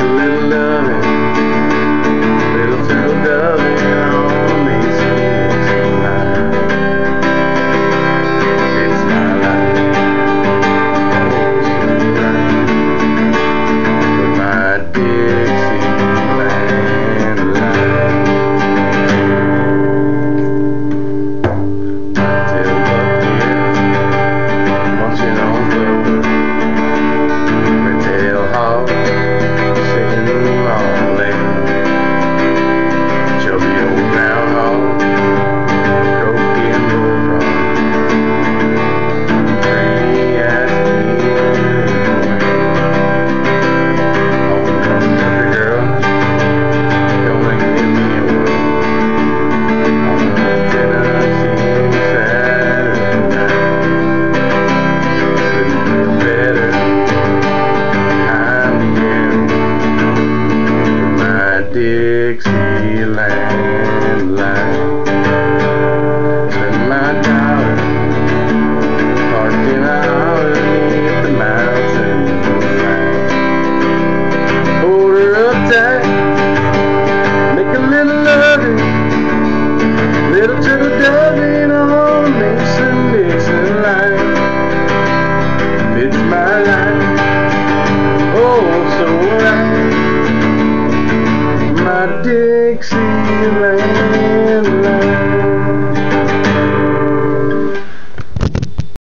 little love. Dixieland line. Spend my dollar parking out a the mountain moonlight. Hold her up tight, make a little loving, little to the dove on Mason Dixon line.